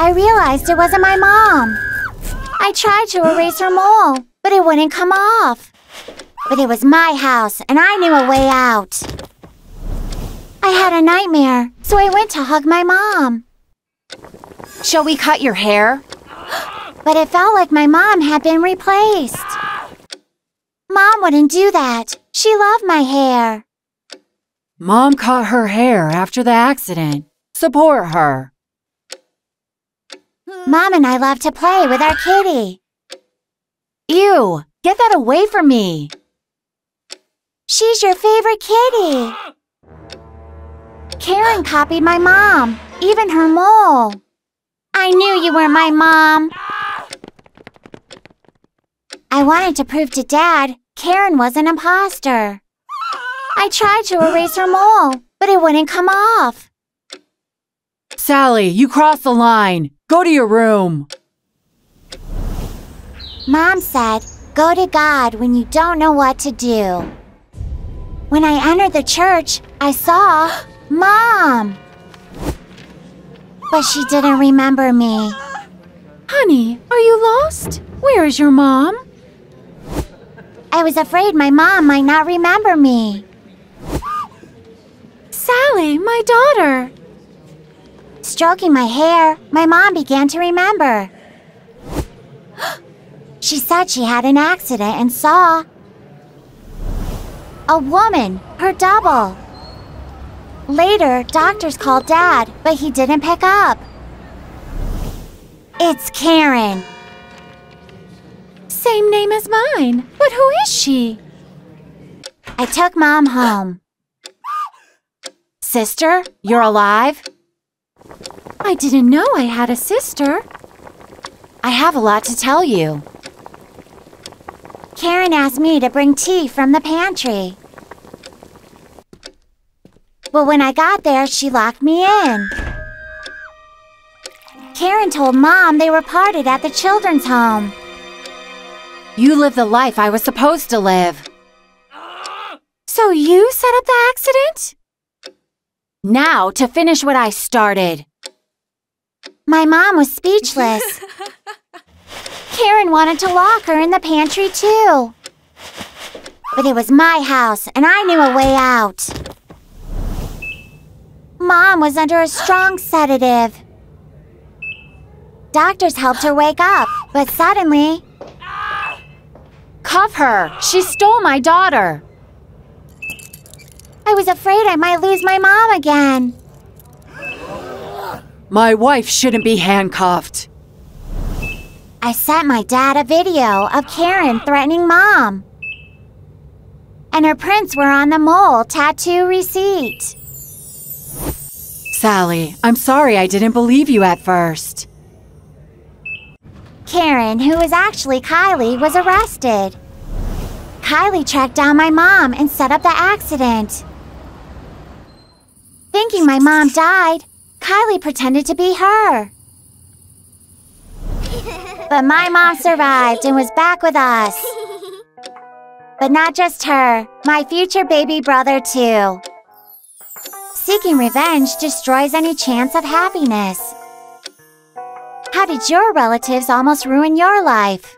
I realized it wasn't my mom. I tried to erase her mole, but it wouldn't come off. But it was my house, and I knew a way out. I had a nightmare, so I went to hug my mom. Shall we cut your hair? But it felt like my mom had been replaced. Mom wouldn't do that. She loved my hair. Mom cut her hair after the accident. Support her. Mom and I love to play with our kitty. Ew! Get that away from me! She's your favorite kitty. Karen copied my mom, even her mole. I knew you were my mom. I wanted to prove to Dad Karen was an imposter. I tried to erase her mole, but it wouldn't come off. Sally, you crossed the line. Go to your room. Mom said, go to God when you don't know what to do. When I entered the church, I saw Mom. But she didn't remember me. Honey, are you lost? Where is your mom? I was afraid my mom might not remember me. Sally, my daughter. Stroking my hair, my mom began to remember. she said she had an accident and saw a woman, her double. Later, doctors called Dad, but he didn't pick up. It's Karen. Same name as mine. But who is she? I took Mom home. Sister, you're alive? I didn't know I had a sister. I have a lot to tell you. Karen asked me to bring tea from the pantry. But when I got there, she locked me in. Karen told Mom they were parted at the children's home. You lived the life I was supposed to live. So you set up the accident? Now to finish what I started. My mom was speechless. Karen wanted to lock her in the pantry too. But it was my house and I knew a way out. Mom was under a strong sedative. Doctors helped her wake up, but suddenly... Ah! Cuff her! She stole my daughter! I was afraid I might lose my mom again. My wife shouldn't be handcuffed. I sent my dad a video of Karen threatening mom. And her prints were on the mole tattoo receipt. Sally, I'm sorry I didn't believe you at first. Karen, who was actually Kylie, was arrested. Kylie tracked down my mom and set up the accident. Thinking my mom died, Kylie pretended to be her. But my mom survived and was back with us. But not just her, my future baby brother too. Seeking revenge destroys any chance of happiness. How did your relatives almost ruin your life?